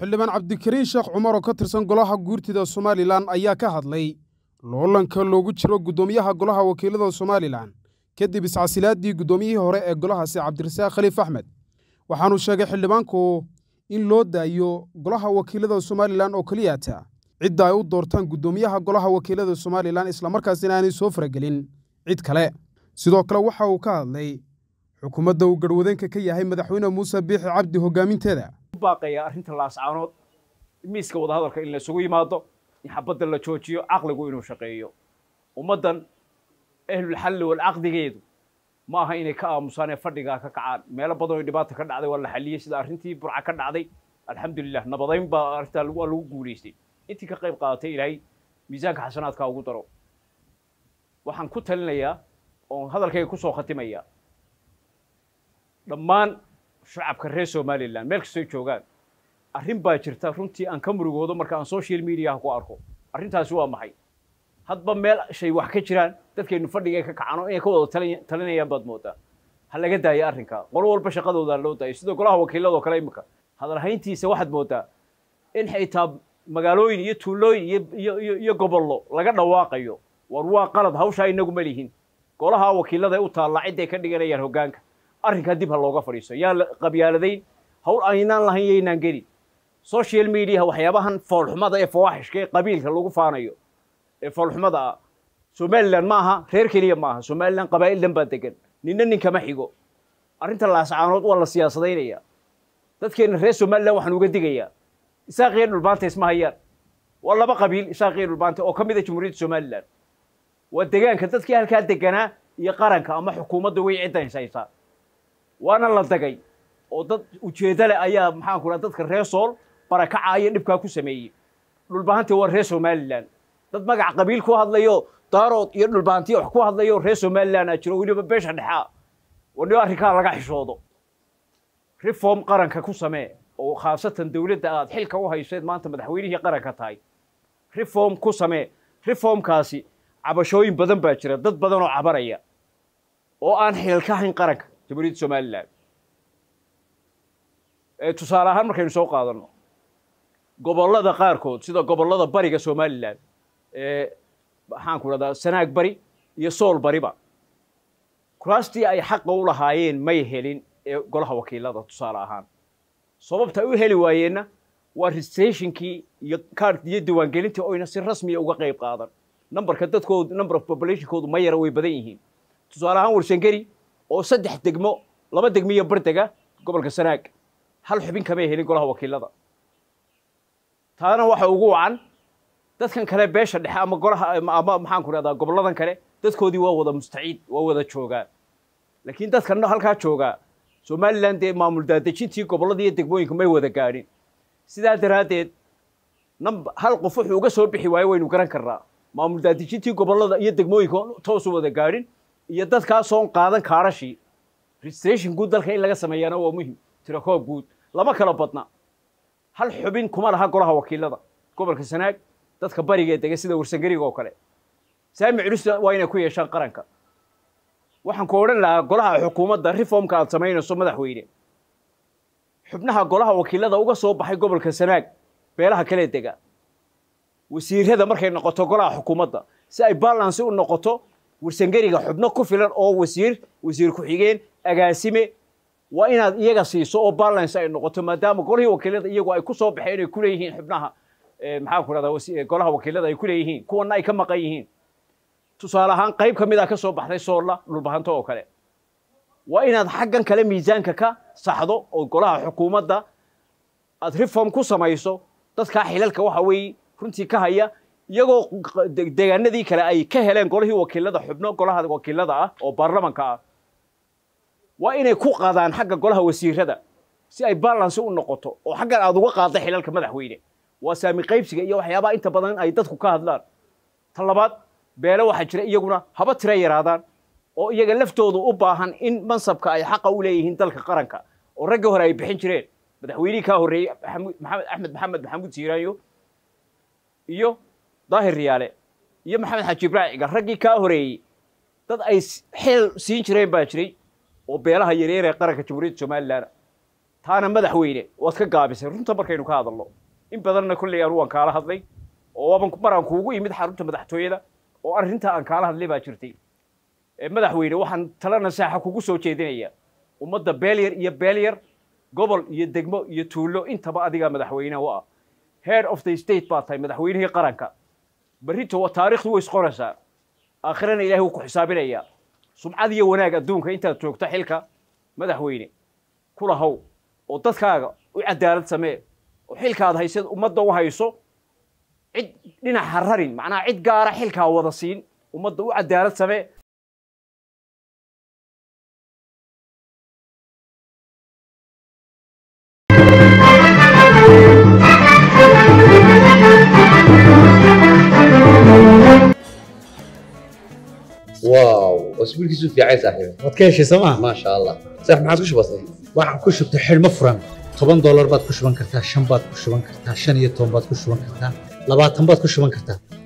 xildhibaan cabdikariin sheekh cumar oo ka tirsan golaha guurtida somalilan ayaa ka hadlay loolanka loogu jiro guddoomiyaha golaha wakiilada somalilan kadib iscasilaadii guddoomiyihii hore ee golahaasi cabdirasaaq khaliif axmed. Waxaanuu sheegay xildhibaanku in loo daayo golaha wakiilada somalilan oo keliyata cidda ay u doortaan guddoomiyaha golaha wakiilada somalilan islamarkaasina aanay soo faragelin. Cid kale. Sidoo kale waxa uu ka hadlay xukuumadda uu garwadeenka ka yahay madaxweyne muuse biixi cabdi hoggaaminteeda baaqaya arrinta laascaanood miiska wadahadalka in la isugu yimaado xabadda la joojiyo caqligu inuu shaqeeyo. Ummaddan ahlulxalli walcaqdigeedu ma aha inay ka aamusaan ee fadhigaa ka kacaan. Meelo badan oo dhibaata ka dhacday waa la xalliyey sida arrintii burca ka dhacday. Alxamdulilah nabadayn baa arrintaa waa lagu guulaystay intii ka qayb qaadatay ilaahay miisaanka xasanaadka ugu daro. Waxaan ku talinayaa oon hadalkayga ku soo khatimayaa. Dhammaan shacabka reer somalilan meel kastoy joogaan arrin baa jirta runtii aan ka murugoodo marka aan social mediaha ku arko. Arrintaasi waa maxay? Hadba meel shay wax ka jiraan dadkaynu fadhiga ka kacano inay ka wada talinayaan baad moodaa. Ha laga daaya arrinka qolo walba shaqadooda loo daayo. Sida golaha wakiiladoo kale imika. Hadalhayntiisa waxaad moodaa in xitaa magaalooyin iyo tuulooyin iyo gobollo laga dhawaaqayo. War waa qalad hawshaa inagu ma lihin. Golaha wakiilada u taalla cidday ka dhiganayaan hoggaanka arrinkaa dib ha looga fadhiiso yaa qabyaaladayn hawl aynaan lahayn yaynaan gelin. Social mediaha waxyaabahan foolxumada ee fawaaxishka ee qabiilka lagu faanayo ee foolxumada ah. Somalilan ma reer keliya ma aha somalilan qabaa'il baa degan ninna ninkama xigo. Arrinta laascaanood waa la siyaasadaynayaa. Dadkeenna reer somalilan waxaan uga digayaa isaaqiyo dhulbaanta isma hayaan. Waa laba qabiil isaaqiyo dhulbaanta oo ka mid a jamhuuriyadda somalilan waa degaanka dadkii halkaa deganaa iyo qaranka ama xukuumadda way cidda haysaa waana la dagay oo dad ujeeddo leh ayaa maxaan ku dadka reer sool barakaca iyo dhibkaa ku sameeyey. Dhulbahanti waa reer somalilan dad magac qabiil ku hadlayo daarood iyo dhulbahantiya wax ku hadlayo reer somalilan aa jiro weliba beesha dhexaa. Waniba arrinkaa laga xishoodo. Reform qaranka ku samee oo khaasatan dowladda aad xilka u hayseed maanta madaxweynihii qaranka tahay. Reform ku samee. Reformkaasi cabashooyin badan baa jira dad badan oo cabaraya oo aan xilal ka hayn qaranka jamhuuriyadda somalilan tusaale ahaan markaynu soo qaadanno gobollada qaarkood sida gobollada bariga somalilan ee maxaan ku dhahdaa sanaag bari iyo sool bariba. Kuraastii ay xaqa u lahaayeen may helin ee golaha wakiilada tusaale ahaan. Sababta u heli waayeenna waa registrationkii iyo kaard iyo diiwaangelintii oyna si rasmiya uga qayb qaadan. Numberka dadkoodu number of populationkoodu ma yara way badan yihiin. Tusaale ahaan warsangeri oo saddex degmo laba degmo iyo bardega gobolka sanaag. Hal xubin kamay helin golaha wakiilada. Taana waxa ugu wacan dadkan kale beesha dhexe ama golaha ama maxaan ku dhahdaa goboladan kale dadkoodii waa wada mustaciid waa wada joogaa. Laakiin dadkan halkaa joogaa. Somalilan dee maamul daadejintii gobollada iyo degmooyinka may wada gaadhin sidaa daraaddeed nab hal qof wuxuu uga soo bixi waayo waynu garan karnaa maamul daadejintii gobollada iyo degmooyinka toosu wada gaadhin iyo dadkaasoon qaadan kaarashii registration guud dalka in laga sameeyaana waa muhiim tirakoob guud. Lama kala badna. Hal xubin kuma laha golaha wakiilada. Gobolka sanaag dadka barigee dega sida warsangeriga oo kale. Saami culista waa inay ku yeeshaan qaranka. Waxaan ku odhan lahaa golaha xukuumadda reformka aad samaynayso madaxweyne. Xubnaha golaha wakiilada uga soo baxay gobolka sanaag beelaha kale dega. Wasiirada markay noqoto golaha xukuumadda. Si ay balance u noqoto warsangeriga xubno ku filan oo wasiir wasiir ku-xigeen agaasime. Waa inaad iyaga siiso oo balance ay noqoto maadaama golihii wakiilada iyagu ay ku soo baxeen ay ku leeyihiin xubnaha. Maxaan ku rahdaa golaha wakiilada ay ku leeyihiin kuwana ay ka maqan yihiin. Tusaale ahaan qayb ka mid a ka soo baxday soolla dhulbahanto oo kale. Waa inaad xaggan kale miisaanka ka saxdo oo golaha xukuumadda aad reform ku samayso. Dadkaa xilalka waxa weeye runtii ka haya iyagoo deegaanadii kale ay ka heleen golihii wakiilada xubno golaha wakiilada ah oo baarlamanka ah. Waa inay ku qaadaan xagga golaha wasiirada si ay balance u noqoto oo xaggan aad uga qaadda xilalka madaxweyne. Waa saami qaybsiga iyo waxyaabaha inta badan ay dadku ka hadlaan. Ta labaad beele waxaa jira iyaguna haba tira yaraadaan oo iyaga laftoodu u baahan in mansabka ay xaqa u leeyihiin dalka qaranka. Oo raggii hore ay bixin jireen madaxweynihii kaa horreeyey maxamed axmed maxamed maxamuud siiraanyo iyo daahir riyaale iyo maxamed xaaji ibraahi cigar raggii kaa horeeyey dad ay xil siin jireen baa jiray oo beelaha yaryar ee qaranka jamhuuriyadda somalilan taana madaxweyne waad ka gaabisay. Runta markaynu ka hadalno in badanna kolley anu waan kaala hadlay oo mar aan kuugu imid xarunta madaxtooyada oo arrintaa aan kaala hadlay baa jirtay. Madaxweyne waxaan tala nasaaxa kugu soo jeedinaya ummadda beelyar iyo beelyar gobol iyo degmo iyo tuulo intaba adigaa madaxweyne u ah. Head of the state baa tahay madaxweynihii qaranka berrito waa taariikhdu way isqoraysaa aakhirana ilahay wuu ku xisaabinayaa sumcad iyo wanaag adduunka intaad joogto xilka madaxweyne. Kulahow oo dadkaaga u cadaalad samee oo xilkaad haysad ummadda u hayso cid dhinac ha rarin macnaha cid gaara xilkaa wada siin ummadda u cadaalad samee wasbiilkiisu fiicay saaxiib waad ka heshay sooma maasha allah saaxiib maxaad ku shubatay waxaan ku shubtay xilmo furan toban doolar baad ku shuban kartaa shan baad ku shuban kartaa shan iyo toban baad ku shuban kartaa labaatan baad ku shuban kartaa